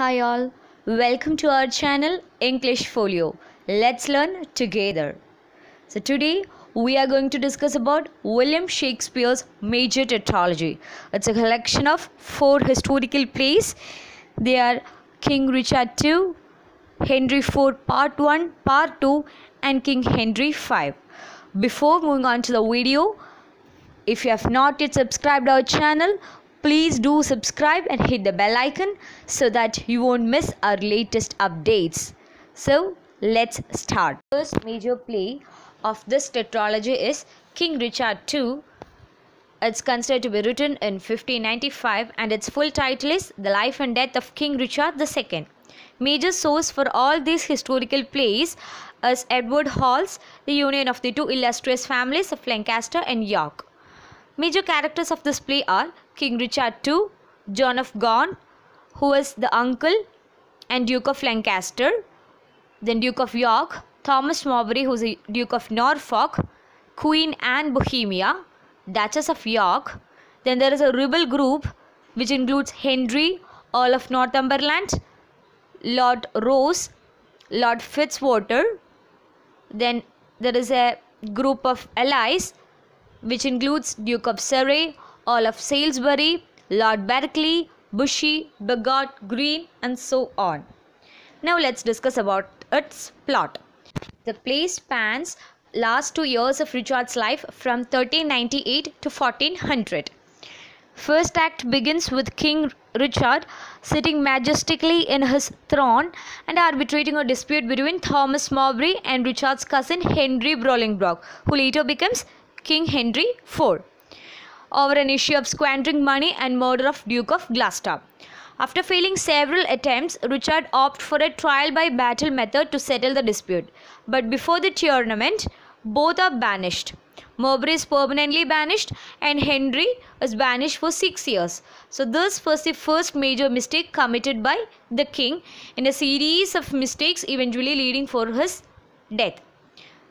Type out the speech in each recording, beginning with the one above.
Hi all, welcome to our channel English Folio. Let's learn together. So today we are going to discuss about William Shakespeare's major tetralogy. It's a collection of four historical plays. They are King Richard II, Henry IV Part 1, Part 2 and King Henry V. Before moving on to the video, if you have not yet subscribed our channel, please do subscribe and hit the bell icon so that you won't miss our latest updates. So, let's start. First major play of this tetralogy is King Richard II. It's considered to be written in 1595 and its full title is The Life and Death of King Richard II. Major source for all these historical plays is Edward Hall's The Union of the Two Illustrious Families of Lancaster and York. Major characters of this play are King Richard II, John of Gaunt, who was the uncle and Duke of Lancaster, then Duke of York, Thomas Mowbray, who is the Duke of Norfolk, Queen Anne Bohemia, Duchess of York. Then there is a rebel group which includes Henry, Earl of Northumberland, Lord Ross, Lord Fitzwater. Then there is a group of allies which includes Duke of Surrey, Earl of Salisbury, Lord Berkeley, Bushy, Bigot, Green, and so on. Now let's discuss about its plot. The play spans last two years of Richard's life from 1398 to 1400. First act begins with King Richard sitting majestically in his throne and arbitrating a dispute between Thomas Mowbray and Richard's cousin Henry Bolingbroke, who later becomes King Henry IV, over an issue of squandering money and murder of Duke of Gloucester. After failing several attempts, Richard opted for a trial by battle method to settle the dispute. But before the tournament, both are banished. Mowbray is permanently banished and Henry is banished for six years. So this was the first major mistake committed by the king in a series of mistakes eventually leading for his death.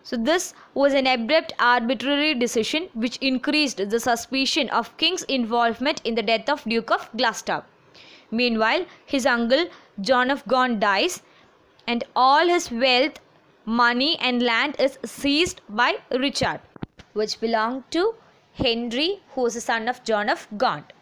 So this was an abrupt arbitrary decision which increased the suspicion of king's involvement in the death of Duke of Gloucester. Meanwhile, his uncle John of Gaunt dies and all his wealth, money and land is seized by Richard which belonged to Henry who was the son of John of Gaunt.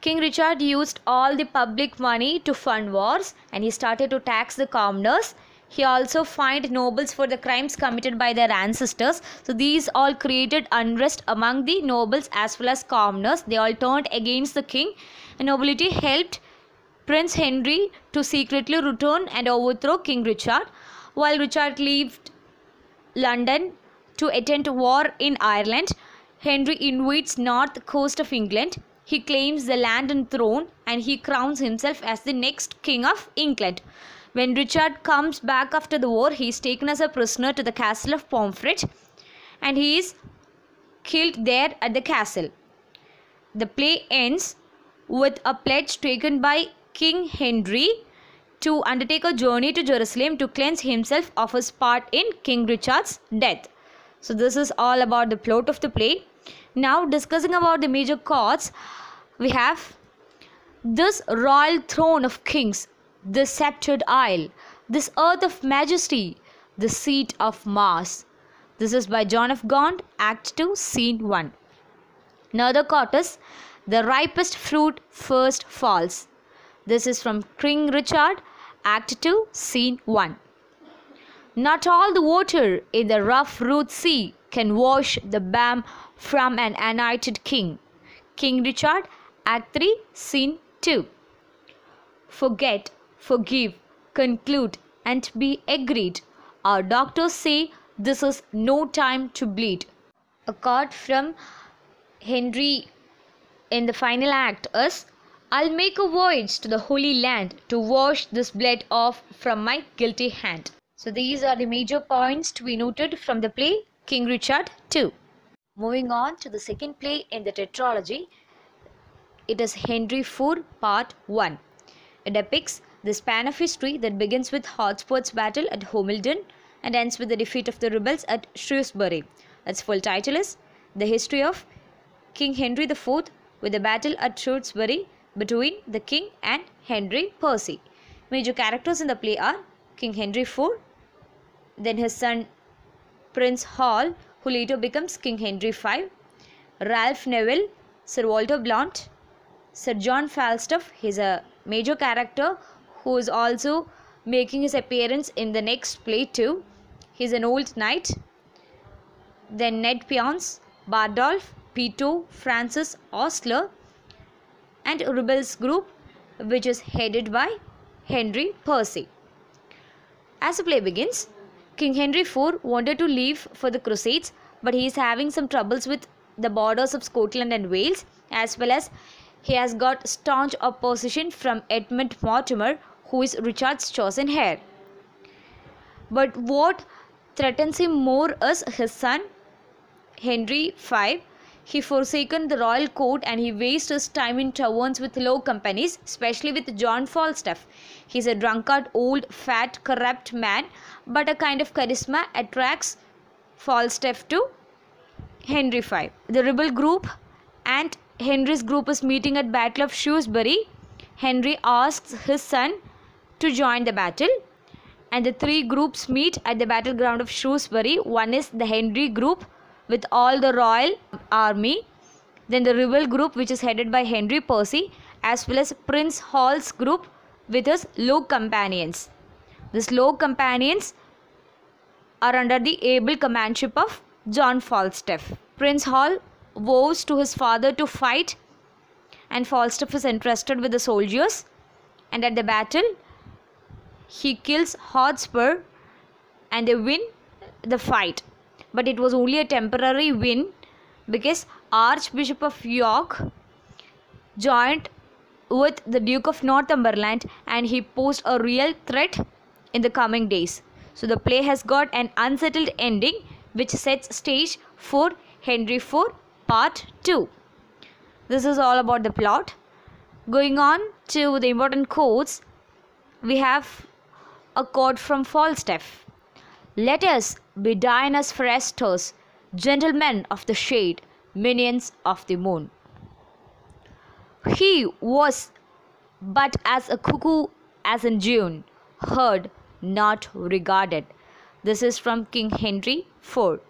King Richard used all the public money to fund wars and he started to tax the commoners he also fined nobles for the crimes committed by their ancestors. So these all created unrest among the nobles as well as commoners. They all turned against the king. And nobility helped Prince Henry to secretly return and overthrow King Richard. While Richard left London to attend war in Ireland, Henry invades north coast of England. He claims the land and throne and he crowns himself as the next king of England. When Richard comes back after the war, he is taken as a prisoner to the castle of Pomfret and he is killed there at the castle. The play ends with a pledge taken by King Henry to undertake a journey to Jerusalem to cleanse himself of his part in King Richard's death. So this is all about the plot of the play. Now discussing about the major chords, we have this royal throne of kings this sceptred isle, this earth of majesty, the seat of Mars. This is by John of Gaunt, Act 2, Scene 1. Another chorus, the ripest fruit first falls. This is from King Richard, Act 2, Scene 1. Not all the water in the rough root sea can wash the bam from an anointed king. King Richard, Act 3, Scene 2. Forget forgive, conclude, and be agreed. Our doctors say this is no time to bleed. A quote from Henry in the final act is I'll make a voyage to the Holy Land to wash this blood off from my guilty hand. So these are the major points to be noted from the play King Richard II. Moving on to the second play in the tetralogy, it is Henry IV Part 1. It depicts the span of history that begins with Hotspur's battle at Homildon and ends with the defeat of the rebels at Shrewsbury. Its full title is The History of King Henry IV with the battle at Shrewsbury, between the king and Henry Percy. Major characters in the play are King Henry IV, then his son Prince Hal, who later becomes King Henry V, Ralph Neville, Sir Walter Blount, Sir John Falstaff, he's a major character who is also making his appearance in the next play too. He's an old knight. Then Ned Poins, Bardolph, Peto, Francis Osler and rebels group which is headed by Henry Percy. As the play begins, King Henry IV wanted to leave for the Crusades, but he is having some troubles with the borders of Scotland and Wales, as well as he has got staunch opposition from Edmund Mortimer, who is Richard's chosen heir. But what threatens him more is his son, Henry V. He forsaken the royal court and he wastes his time in taverns with low companies, especially with John Falstaff. He's a drunkard, old, fat, corrupt man, but a kind of charisma attracts Falstaff to Henry V. The rebel group and Henry's group is meeting at Battle of Shrewsbury. Henry asks his son to join the battle and the three groups meet at the battleground of Shrewsbury. One is the Henry group with all the royal army, then the rebel group which is headed by Henry Percy as well as Prince Hal's group with his low companions. These low companions are under the able commandship of John Falstaff. Prince Hal vows to his father to fight and Falstaff is entrusted with the soldiers and at the battle he kills Hotspur and they win the fight but it was only a temporary win because Archbishop of York joined with the Duke of Northumberland and he posed a real threat in the coming days. So the play has got an unsettled ending which sets stage for Henry IV part 2. This is all about the plot. Going on to the important quotes, we have a quote from Falstaff. Let us be Diana's foresters, gentlemen of the shade, minions of the moon. He was but as a cuckoo as in June, heard, not regarded. This is from King Henry IV.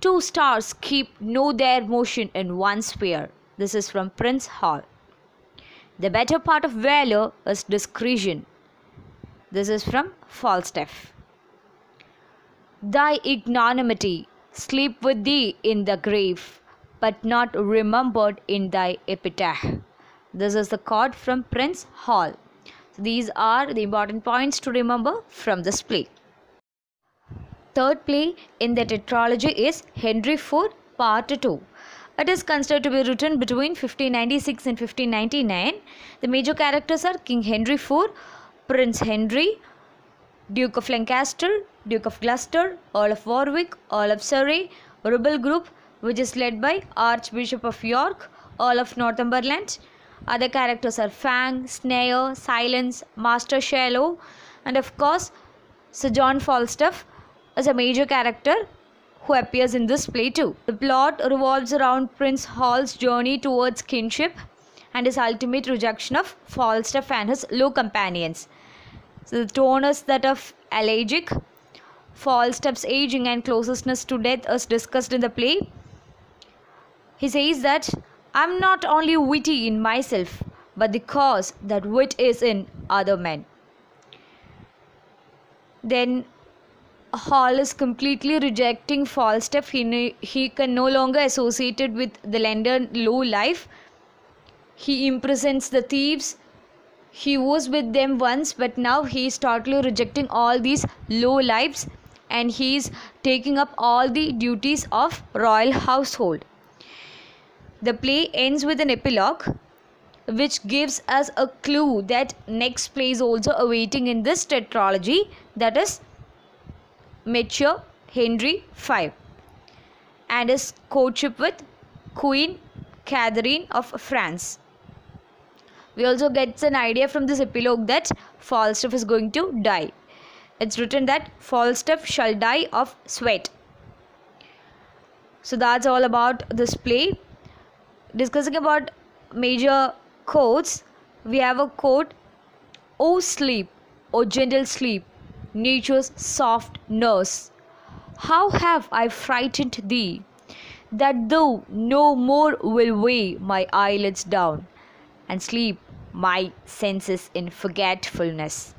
Two stars keep no their motion in one sphere. This is from Prince Hal. The better part of valor is discretion. This is from Falstaff. Thy ignominy sleep with thee in the grave, but not remembered in thy epitaph. This is the quote from Prince Hal. So these are the important points to remember from this play. Third play in the tetralogy is Henry IV Part 2. It is considered to be written between 1596 and 1599. The major characters are King Henry IV, Prince Henry, Duke of Lancaster, Duke of Gloucester, Earl of Warwick, Earl of Surrey, rebel group which is led by Archbishop of York, Earl of Northumberland. Other characters are Fang, Snare, Silence, Master Shallow, and of course Sir John Falstaff is a major character who appears in this play too. The plot revolves around Prince Hal's journey towards kinship and his ultimate rejection of Falstaff and his low companions. So the tone is that of elegiac. Falstaff's aging and closeness to death is discussed in the play. He says that I'm not only witty in myself, but the cause that wit is in other men. Then Hal is completely rejecting Falstaff. He, he can no longer associated with the London low life. He imprisons the thieves. He was with them once, but now he is totally rejecting all these low lives and he is taking up all the duties of royal household. The play ends with an epilogue which gives us a clue that next play is also awaiting in this tetralogy that is mature Henry V and his courtship with Queen Catherine of France. We also get an idea from this epilogue that Falstaff is going to die. It's written that Falstaff shall die of sweat. So that's all about this play. Discussing about major quotes, we have a quote, O sleep, O gentle sleep, nature's soft nurse. How have I frightened thee, that thou no more will weigh my eyelids down, and sleep my senses in forgetfulness.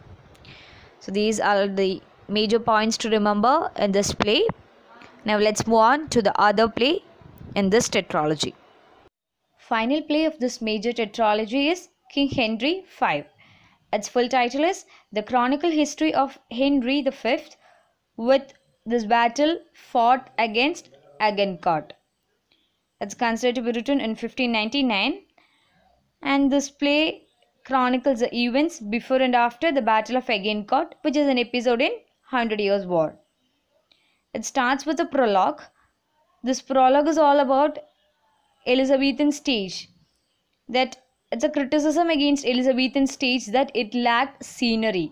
So these are the major points to remember in this play. Now let's move on to the other play in this tetralogy. Final play of this major tetralogy is King Henry V. Its full title is The Chronicle History of Henry V with this battle fought against Agincourt. It's considered to be written in 1599 and this play chronicles the events before and after the Battle of Agincourt which is an episode in Hundred Years' War. It starts with a prologue. This prologue is all about Elizabethan stage. That it's a criticism against Elizabethan stage that it lacked scenery.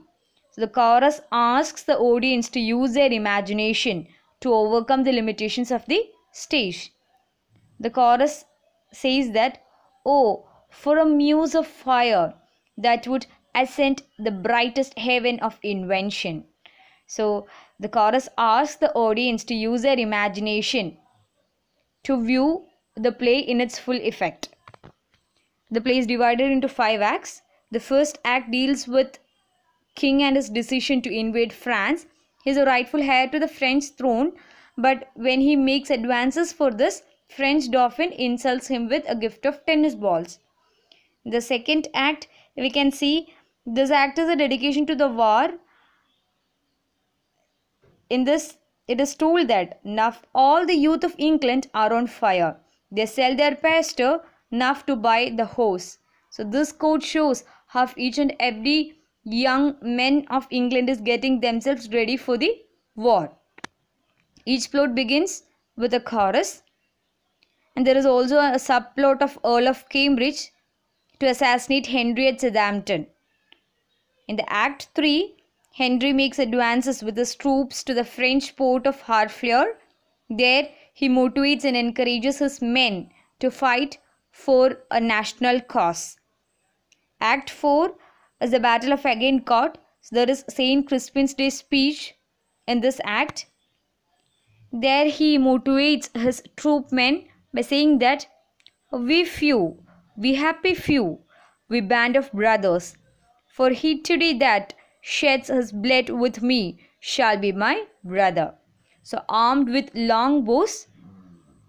So the chorus asks the audience to use their imagination to overcome the limitations of the stage. The chorus says that, Oh, for a muse of fire that would ascend the brightest heaven of invention. So the chorus asks the audience to use their imagination to view the play in its full effect. The play is divided into five acts. The first act deals with king and his decision to invade France. He is a rightful heir to the French throne, but when he makes advances for this, French Dauphin insults him with a gift of tennis balls. The second act, we can see this act is a dedication to the war. In this, it is told that now all the youth of England are on fire. They sell their pasture enough to buy the horse. So this quote shows how each and every young men of England is getting themselves ready for the war. Each plot begins with a chorus and there is also a subplot of Earl of Cambridge to assassinate Henry at Southampton. In the Act 3, Henry makes advances with his troops to the French port of Harfleur. There, he motivates and encourages his men to fight for a national cause. Act 4 is the Battle of Agincourt. So there is St. Crispin's Day speech in this act. There he motivates his troop men by saying that we few, we happy few, we band of brothers, for he today that sheds his blood with me shall be my brother. So armed with long bows,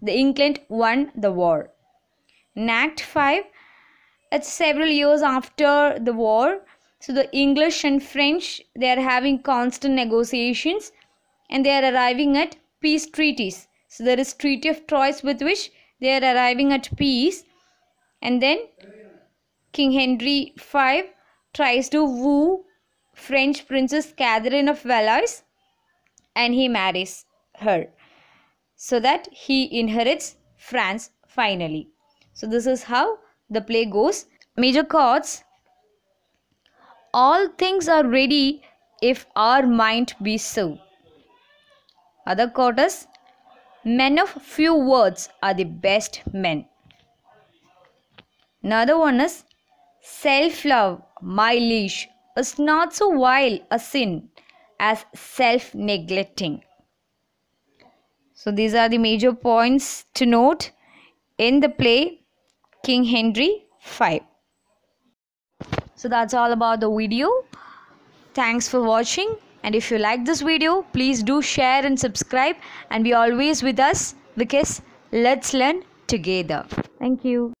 the England won the war. In Act 5, it's several years after the war. So the English and French, they are having constant negotiations and they are arriving at peace treaties. So there is Treaty of Troyes with which they are arriving at peace. And then King Henry V tries to woo French Princess Catherine of Valois and he marries her so that he inherits France finally. So this is how the play goes. Major chords all things are ready if our mind be so. Other chorus men of few words are the best men. Another one is self love, my leash, is not so vile a sin as self neglecting. So, these are the major points to note in the play King Henry V. So, that's all about the video. Thanks for watching. And if you like this video, please do share and subscribe and be always with us because let's learn together. Thank you.